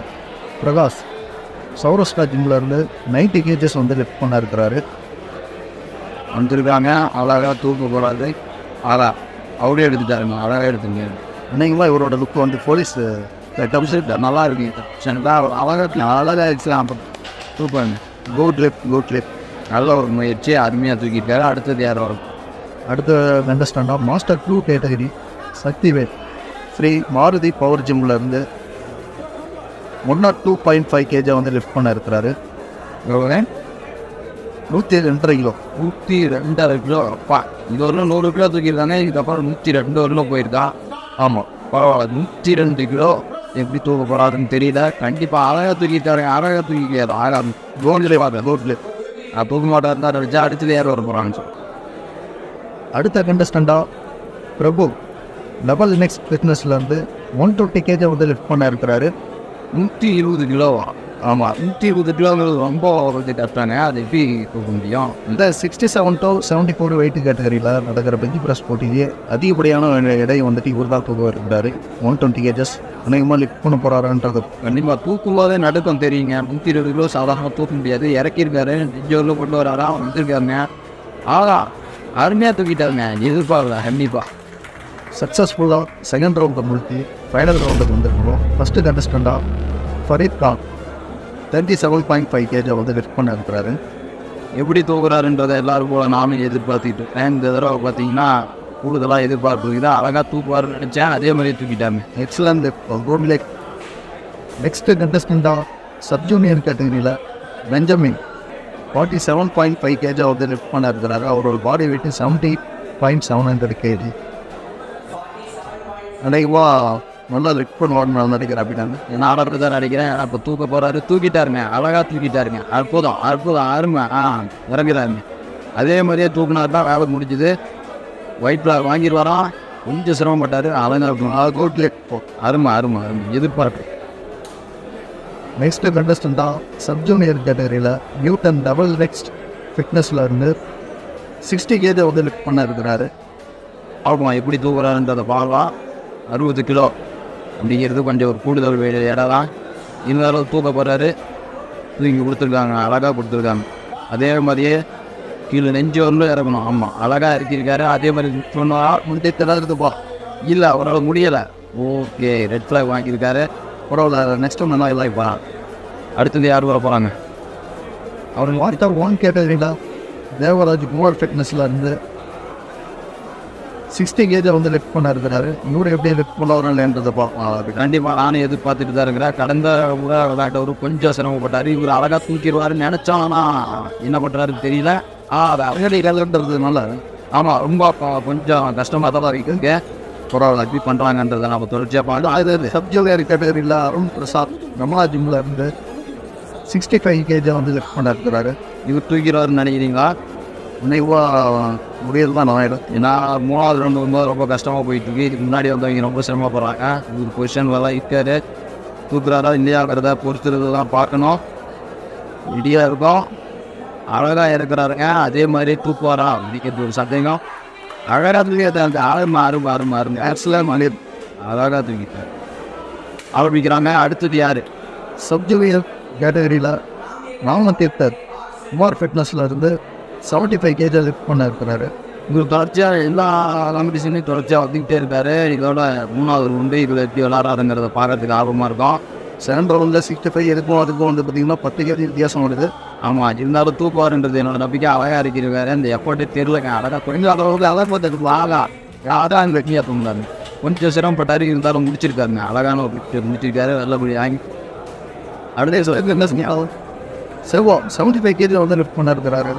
பிரகாஷ். சௌரஸ்டா ஜிம்மில் இருந்து நைன்டி கேஜஸ் வந்து லிஃப்ட் பண்ண இருக்கிறாரு வந்திருக்காங்க. அழகாக தூக்க போகிறாரு அழகா அவரே எடுத்துட்டாருங்க அழகாக எடுத்துங்க. அன்னைக்குமா இவரோட லுக் வந்து போலீஸ் டம்ஸ் நல்லா இருக்குங்க அழகாக அழகாக இருக்கலாம் சூப்பருங்க குட் லிஃப்ட் குட் லிஃப்ட் நல்ல ஒரு முயற்சி. அருமையாக தூக்கியிருக்காரு அடுத்தது யார் வரும்? அடுத்த கண்டஸ்டண்டாக master two category Sakthivel. Sri Maruthi power ஜிம்மில் இருந்து one nought two point five கேஜை வந்து லிஃப்ட் பண்ண இருக்கிறாரு. நூற்றி ரெண்டரை கிலோ. நூற்றி ரெண்டரை கிலோ? அப்பா இது வரலும் நூறு கிலோ தூக்கியிருக்காங்க இதுக்கப்புறம் நூற்றி ரெண்டு வரலும் போயிருக்கா ஆமாம் பரவாயில்ல நூற்றி ரெண்டு கிலோ. எப்படி தூக்க போகிறாருன்னு தெரியல. கண்டிப்பாக அழகாக தூக்கிட்டாரு அழகாக தூக்கிக்காரு அழகாக கோல்டில் பார்ப்பேன் கோல்டில் நான் தூக்க மாட்டாருந்தா வச்சா அடுத்தது யார் வர போகிறான்னு சொல்லி. அடுத்த கண்டஸ்டண்டாக பிரபு. டபுள் நெக்ஸ்ட் ஃபிட்னஸ்லேருந்து ஒன் டுவெண்ட்டி கேஜி வந்து லிஃப்ட் பண்ண இருக்கிறாரு. நூற்றி இருபது கிலோவா? ஆமாம் நூற்றி இருபது கிலோங்கிறது ரொம்ப கொஞ்சம் கஷ்டங்க அது எப்படி தூக்க முடியும்? இந்த sixty seven to seventy four weight கேட்டகரியில் நடக்கிற பெஞ்ச் ப்ரெஸ் போட்டியே அதிகப்படியான எடை வந்துட்டு இவர் தான் தூக்க இருக்கிறாரு ஒன் டுவெண்ட்டி கேஜஸ் அநேகமாக லிஃப்ட் பண்ண போகிறாருன்றது கண்டிப்பாக தூக்கும் போதே நடுக்கம் தெரியுங்க. நூற்றி இருபது கிலோ சாதாரணமாக தூக்க முடியாது. இறக்கியிருக்காரு. நெஞ்சோரில் கொண்டு வராரா? வந்துருக்காருங்க. ஆகா அருமையாக தூக்கிட்டாருங்க. எதிர்பார்க்கல கண்டிப்பாக சக்ஸஸ்ஃபுல்லாக செகண்ட் ரவுண்டை முடித்து ஃபைனல் ரவுண்டுக்கு வந்துருக்கோம் first கண்டஸ்டண்டாக Fareed Khan thirty seven point five கேஜை வந்து லிஃப்ட் பண்ண இருக்கிறாரு எப்படி தூக்குறாருன்றதை எல்லாரும் போல நானும் எதிர்பார்த்துட்டு இருக்கேன் இந்த தடவை பார்த்தீங்கன்னா கூடுதலாக எதிர்பார்ப்பு அழகாக தூக்குவாருன்னு நினச்சேன். அதே மாதிரியே தூக்கிட்டாங்க எக்ஸலண்ட் குட் லேக் நெக்ஸ்ட்டு கண்டஸ்டண்டாக சப் ஜூனியர் கேட்டகரியில் Benjamin forty seven point five கேஜை வந்து லிஃப்ட் பண்ண இருக்கிறாரு அவரோட body weight seventy point seven hundred KG அநேகமாக நல்லா பண்ணுவார்னு நான் நினைக்கிறேன் அப்படின்னு நான் அப்படி தான் நினைக்கிறேன் அப்போ தூக்க போகிறாரு தூக்கிட்டாருங்க. அழகாக தூக்கிட்டாருங்க. அற்புதம். அற்புதம். அருமை. ஆ இறங்குறாருங்க. அதே மாதிரியே தூக்குனார் தான் வேலை முடிஞ்சுது. ஒயிட் ஃப்ளாக் வாங்கிடுவாராம் கொஞ்சம் சிரமப்பட்டார் அழகாக குட் லேக் அருமை அருமை அருமை. எதிர்பார்ப்பு. நெக்ஸ்ட் கண்டஸ்டண்டாக சப் ஜூனியர் கேட்டகரியில் நியூட்டன் டபுள் நெக்ஸ்ட் ஃபிட்னஸில் இருந்து சிக்ஸ்டி கேஜை வந்து லிஃப்ட் பண்ண இருக்கிறாரு. பார்ப்போம் எப்படி தூக்குறாருன்றதை பார்க்கலாம். அறுபது கிலோ அப்படிங்கிறது கொஞ்சம் ஒரு கூடுதல் வேலை இடம் தான். இருந்தாலும் தூக்க போகிறாரு தூக்கி கொடுத்துருக்காங்க அழகாக கொடுத்துருக்காங்க அதே மாதிரியே கீழே நெஞ்சு வரலும் இறக்கணும் ஆமாம் அழகாக இறக்கியிருக்காரு அதே மாதிரி சொன்னால் முன்னே திறந்துப்பா இல்லை அவரால் முடியலை. ஓகே ரெட் ஃப்ளாக் வாங்கியிருக்காரு. பரவாயில்ல நெக்ஸ்ட் ஒன்று நல்லா இல்லை இப்போ அடுத்தது யார் வர போகிறாங்க அவர் வாட்டர் ஒன் கேட்டகரியில் தேவராஜ் குமார் ஃபிட்னஸில் இருந்து சிக்ஸ்டி கேஜை வந்து லிஃப்ட் பண்ண இருக்கிறாரு இவரு எப்படி லிஃப்ட் பண்ணுவாருன்றதை பார்ப்போம் கண்டிப்பாக நானும் எதிர்பார்த்துட்டு தான் இருக்கிறேன். கடந்த முறை விளையாட்டவர் கொஞ்சம் சிரமப்பட்டார் இவர் அழகாக தூக்கிடுவாருன்னு நினச்சோம் ஆனால் என்ன பண்ணுறாரு தெரியல. ஆ அது அகடி கலன்றதுனால ஆமாம் ரொம்ப கொஞ்சம் கஷ்டமாக தான் இருக்குங்க பரவாயில்ல எப்படி பண்ணுறாங்கன்றதை நம்ம தொடர்ச்சியாக பார்க்கலாம் அது சப் ஜூனியர் கேட்டகரியில் அருண் பிரசாத் ரமணா ஜிம்மில் இருந்து சிக்ஸ்டி ஃபைவ் கேஜை வந்து லிஃப்ட் பண்ண இருக்கிறாரு இவர் தூக்கிடுவாருன்னு நினைக்கிறீங்களா? இன்னைக்கு முடியல தான் நான் ஆயிடும் ஏன்னா மூணாவது ரவுண்டு வரும்போது ரொம்ப கஷ்டமாக போயிட்டு இருக்கு இதுக்கு முன்னாடி வந்தவங்க ரொம்ப சிரமப்படுறாங்க இது பொசிஷன் வரலாம் இருக்காரு. தூக்குறாரா இல்லையாங்கிறத பொறுத்துறது தான் பார்க்கணும். ரெடியாக இருக்கும். அழகாக இருக்கிறாருங்க. அதே மாதிரி தூக்குவாரா அப்படிங்கிறது ஒரு சந்தேகம். அழகாக தூக்கி அந்த ஆள் மாறு அருமை மாறுங்க. ஆக்சுவலாக மணி அழகாக தூக்கிட்டார். ஆரம்பிக்கிறாங்க. அடுத்தது யார்? சப் கேட்டகரியில் கேட்டகரியில் ராமதீர்த்தர் குமார் ஃபிட்னஸில் இருந்து செவன்ட்டி ஃபைவ் கேஜை லிஃப்ட் பண்ண இருக்கிறாரு. இவர் தொடர்ச்சியாக எல்லா காம்படிஷன்லையும் தொடர்ச்சியாக வந்துக்கிட்டே இருக்காரு இதோட மூணாவது உண்டு இதில் எப்படி விளாட்றாருங்கிறத பார்க்கறதுக்கு ஆர்வமாக இருக்கும். செகண்ட் ரவுண்டில் சிக்ஸ்டி ஃபைவ் இருக்கும் அதுக்கும் வந்து பார்த்தீங்கன்னா பத்து கேஜி வித்தியாசம் வருது. ஆமாம் இருந்தாலும் தூக்குவாருன்றது என்னோட நம்பிக்கை. அழகாக இருக்கிறாரு அந்த எஃபர்ட்டே தெரியலங்க அழகாக கொஞ்சம் அளவுக்கு அழகாக பார்த்துட்டு ஆகா அதான் அந்த வெற்றியாக தூங்குறாரு. கொஞ்சம் சிரமப்பட்டாரு. இருந்தாலும் முடிச்சிருக்காருங்க. அழகான ஒரு picture முடிச்சிருக்காரு. நல்லபடி வாங்கி அடுத்த என்ன செஞ்சாலும் செவ்வா செவன்ட்டி ஃபைவ் கேஜி வந்து லிஃப்ட் பண்ண இருக்கிறாரு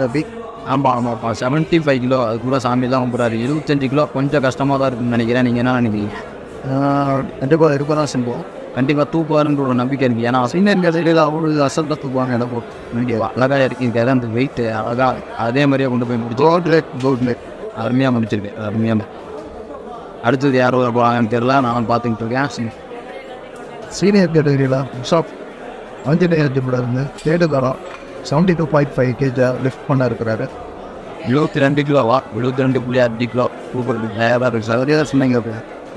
ஆமாம் ஆமாப்பா செவன்ட்டி ஃபைவ் கிலோ அது கூட சாமி தான் கும்பிட்றாரு. இருபத்தஞ்சு கிலோ கொஞ்சம் கஷ்டமாக தான் இருக்குன்னு நினைக்கிறேன். நீங்கள் என்ன நினைக்கிறீங்க? கண்டிப்பாக இருக்க தான் செல்வோம் கண்டிப்பாக தூக்குவாருன்ற ஒரு நம்பிக்கை இருக்குது ஏன்னா சீனியர் கேட்டகரியில் அவரு அசல்ட்டாக தூக்குவாங்க இடம் போட்டு அழகாக இருக்கிருக்காரு அந்த வெயிட்டு அழகாக அதே மாதிரியே கொண்டு போய் முடிச்சு கோட் லேக் கோட் லேக் அருமையாக முடிச்சிருக்கு. அருமையாக அடுத்தது யார் போகிறாங்கன்னு தெரியல. நான் பார்த்துக்கிட்டு இருக்கேன். சீனியர் கேட்டகரியில் ஷாப் ஆஞ்சநேயர் ஜிம்மில் இருந்து தேடுகாரா? செவன்ட்டி டூ பாயிண்ட் ஃபைவ் கேஜை லிஃப்ட் பண்ண இருக்கிறாரு எழுபத்தி ரெண்டு கிலோவா எழுபத்தி ரெண்டு புள்ளி அஞ்சு கிலோ சூப்பர் வேறு இருக்கு. சரியாக சொன்னீங்க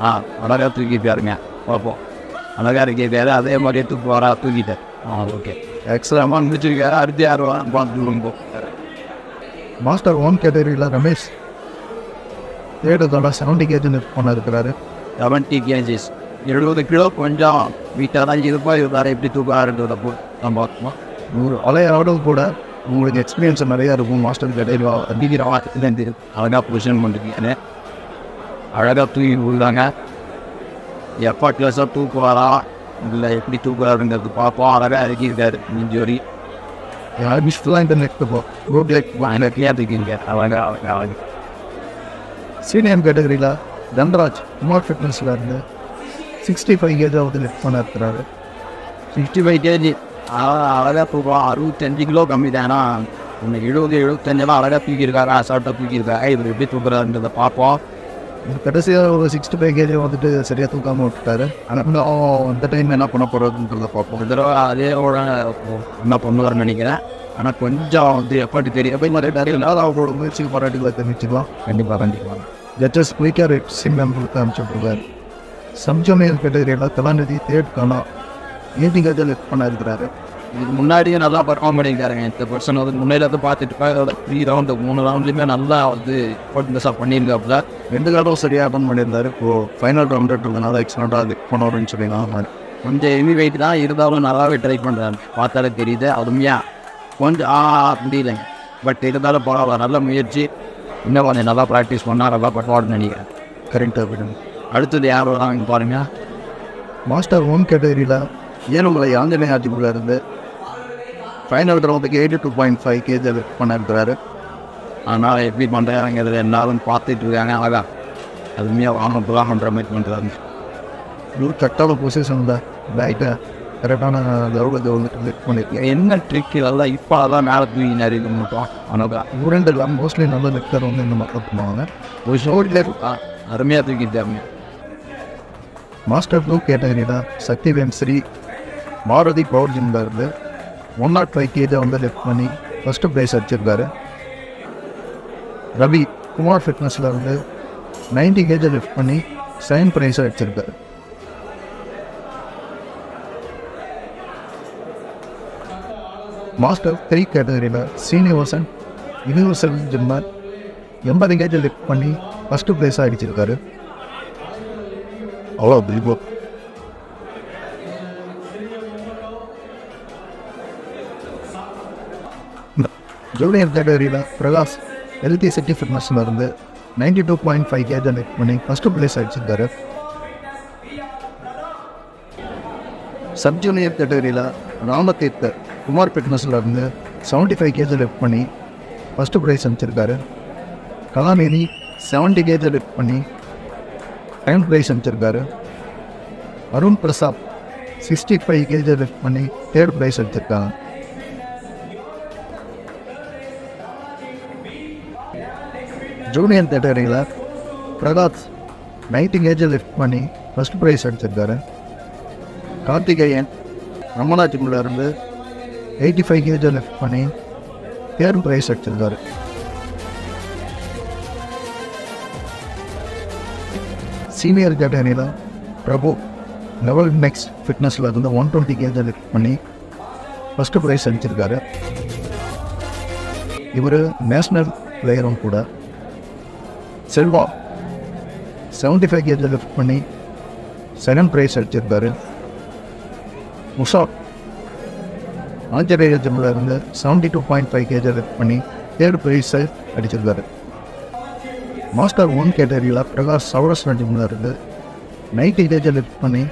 ஆ அழகாக தூக்கிட்டாருங்க பார்ப்போம் அழகாக இருக்காரு அதே மாதிரியே தூக்கு வரா தூக்கிட்டார் ஆ ஓகே. எக்ஸ்ட்ராமாக முடிச்சிருக்காரு அடுத்து யார் வரா மாஸ்டர் ஒன் கேட்டகரியில் ரமேஷ் தேடுகாரா செவன்ட்டி கேஜி லிஃப்ட் பண்ண இருக்கிறாரு செவன்ட்டி கேஜிஸ் எழுபது கிலோ கொஞ்சம் வீட்டாக தான் இருப்பா இருந்தாரு எப்படி தூக்காருன்றத போ நம்ம பார்க்கணும் நூறு அலையாடும் கூட உங்களுக்கு எக்ஸ்பீரியன்ஸ் நிறையா இருக்கும் மாஸ்டர் கேட்டகரியில் அதிகமாக அழகாக பொசிஷன் பண்ணிருக்கீங்க அழகாக தூக்கி விடுறாங்க எப்போ கிளாஸாக தூக்குவாரா? இல்லை எப்படி தூக்குறாருங்கிறது பார்ப்போம். அழகாக இறக்கியிருக்காரு மிஞ்சோரி மிஸ்லாம் இந்த நெக்ஸ்ட் போ? ரோட் லைக் வாங்கினே இருக்கீங்க அவங்க அழகா அழகா. சீனியர் கேட்டகரியில் தன்ராஜ் குமார் ஃபிட்னஸில் இருந்து சிக்ஸ்டி ஃபைவ் கேஜ் ஆகுது லிஃப்ட் பண்ண இருக்கிறாரு. சிக்ஸ்டி ஃபைவ் கேஜி அழகாக தூக்குவோம் அறுபத்தஞ்சு கிலோ கம்மி தானா? இன்னைக்கு எழுபது எழுபத்தஞ்செல்லாம் அழகாக தூக்கியிருக்காரு அசால்ட்டாக தூக்கியிருக்காரு. இவர் எப்படி தூக்குறாருன்றதை பார்ப்போம். கடைசியாக ஒரு சிக்ஸ்டி ஃபைவ் கேஜி வந்துட்டு சரியாக தூக்காமல் விட்டுட்டாரு. ஆனால் அந்த டைம் என்ன பண்ண போகிறதுன்றத பார்ப்போம். ஒரு தடவை அதே ஓட என்ன பண்ணுவார்னு நினைக்கிறேன். ஆனால் கொஞ்சம் வந்து எப்பாட்டி தெரியும். போய் நிறைய நிறைய அதாவது அவரோட முயற்சிக்கு பாராட்டுகளை தெரிவிச்சுக்கலாம் கண்டிப்பாக கண்டிப்பாக ஜட்ஜஸ் குயிக்காக ரேட் சிம் கொடுத்து அனுப்பிச்சுட்ருக்காரு சப்ஜூனியர் கேட்டகரியில் கலாநிதி தேர்ட் கானா கஜல் பண்ண இருக்கிறாரு. இதுக்கு முன்னாடியே நல்லா பர்ஃபார்ம் பண்ணியிருக்காருங்க. இந்த பர்சன் வந்து முன்னாடி பார்த்துட்டு த்ரீ ரவுண்டு மூணு ரவுண்ட்லையுமே நல்லா வந்து ஃபோட்டோஸாக பண்ணியிருக்காப்புல. ரெண்டு காலம் சரியாக அட்டன் பண்ணியிருந்தாரு. இப்போ ஃபைனல் ரவுண்ட் இருக்கிறதுனால எக்ஸலண்ட்டாக அது பண்ணணும்னு சொல்லி நான் கொஞ்சம் ஹெவி வெயிட் தான். இருந்தாலும் நல்லாவே ட்ரை பண்ணுறாரு பார்த்தாலே தெரியுது. அருமையா. கொஞ்சம் ஆ முடியலைங்க. பட் இருந்தாலும் பரவாயில்ல. நல்ல முயற்சி. இன்னும் கொஞ்சம் நல்லா ப்ராக்டிஸ் பண்ணால் நல்லா பண்ணுவார்னு நினைக்கிறேன். கரெக்டாக விடுங்க அடுத்தது யார் வராங்க பாருங்க. மாஸ்டர் ஒன் கேட்டகரியில் ஏழுமலை ஆஞ்சநேய ஆட்சிக்குள்ள இருந்து final ரவுண்டுக்கு eighty two point five KG பண்ண இருக்கிறாரு ஆனால் எப்படி பண்ணுறாங்கிறது எல்லாரும் பார்த்துட்டு இருக்காங்க. அழகா அருமையாக வாங்க புலாம் பண்ணுற மாதிரி பண்ணுறாங்க ஒரு கரெக்டான பொசிஷனில் பேட்டை கரெக்டான லெவலுக்கு வந்துட்டு லிஃப்ட் பண்ணியிருக்கேன் என்ன ட்ரிக் இதெல்லாம் இப்போ அதான் மேலே தூக்கி நிறைய மட்டும் ஆனால் உரண்டு எல்லாம் மோஸ்ட்லி நல்ல லிஃப்டர் வந்து இந்த மாதிரி பண்ணுவாங்க. ஒரு ஷோட்டில் அருமையாக தூக்கி தருங்க மாஸ்டர் ப்ளூ கேட்டகரியில் சக்தி ஸ்ரீ மாருதி பவர் ஜிம்லேருந்து ஒன் நாட் ஃபைவ் கேஜை வந்து லிஃப்ட் பண்ணி ஃபஸ்ட்டு ப்ரைஸ் அடிச்சிருக்காரு. ரவி குமார் ஃபிட்னஸில் இருந்து நைன்டி கேஜை லிஃப்ட் பண்ணி செகண்ட் ப்ரைஸை அடிச்சிருக்காரு. மாஸ்டர் த்ரீ கேட்டகரியில் சீனிவாசன் யூனிவர்சல் ஜிம்மர் எண்பது கேஜை லிஃப்ட் பண்ணி ஃபஸ்ட்டு ப்ரைஸாக அடிச்சிருக்காரு. அவ்வளோ பில்போ ஜூனியர் கேட்டகரியில் பிரகாஷ் எல்டி சிட்டி ஃபிட்னஸில் இருந்து நைன்டி டூ பாயிண்ட் ஃபைவ் கேஜை லிஃப்ட் பண்ணி ஃபஸ்ட்டு ப்ளேஸ் அடிச்சிருக்காரு சப் ஜூனியர் கேட்டகரியில் ராமதீர்த்தர் குமார் ஃபிட்னஸில் இருந்து செவன்ட்டி ஃபைவ் கேஜ் லிஃப்ட் பண்ணி ஃபஸ்ட்டு ப்ரைஸ் அனுப்பிச்சிருக்காரு கலாநிதி செவன்ட்டி கேஜ் லிஃப்ட் பண்ணி time prize அனுப்பிச்சிருக்காரு Arun Prasad sixty five KG lift பண்ணி தேர்ட் ப்ரைஸ் அடிச்சிருக்காங்க ஜூனியர் கேட்டகரியில் பிரகாஷ் நைட்டிங் ஏஜை லிஃப்ட் பண்ணி ஃபஸ்ட் ப்ரைஸ் அடிச்சிருக்காரு. கார்த்திகேயன் ரமணாச்சிக்குள்ள இருந்து எயிட்டி ஃபைவ் கேஜை லிஃப்ட் பண்ணி தேர்ட் ப்ரைஸ் அடிச்சிருக்காரு. சீனியர் கேட்டகரியில் பிரபு லெவல் நெக்ஸ்ட் ஃபிட்னஸில் இருந்து ஒன் டுவெண்ட்டி கேஜை லிஃப்ட் பண்ணி ஃபஸ்ட்டு ப்ரைஸ் அடிச்சிருக்காரு. இவர் நேஷ்னல் பிளேயரும் கூட செல்வா செவன்ட்டி ஃபைவ் கேஜில் லிஃப்ட் பண்ணி செகண்ட் ப்ரைஸ் அடிச்சிருப்பாரு. முஷாப் ஆஞ்சநேய ஜிம்மில் இருந்து செவன்ட்டி டூ பாயிண்ட் ஃபைவ் கேஜில் லிஃப்ட் பண்ணி தேர்ட் ப்ரைஸை அடிச்சிருக்காரு மாஸ்டர் ஒன் கேட்டகரியில் பிரகாஷ் சௌராஷ்டிரா ஜிம்மில் இருந்து நைன்டி கேஜில் லிஃப்ட் பண்ணி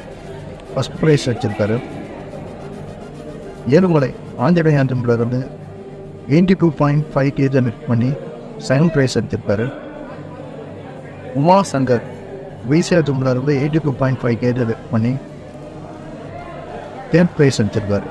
ஃபஸ்ட் ப்ரைஸ் அடிச்சிருக்காரு ஏழுமலை ஆஞ்சநேயா ஜிம்மில் இருந்து எயிட்டி டூ பாயிண்ட் ஃபைவ் கேஜில் லிஃப்ட் பண்ணி செகண்ட் ப்ரைஸ் அடிச்சிருப்பாரு. உமா சங்கர் விசிஆர் ஜிம்மில் இருந்து eighty two point five KG பண்ணி தேர்ட் ப்ரைஸ் அடிச்சிருக்காரு.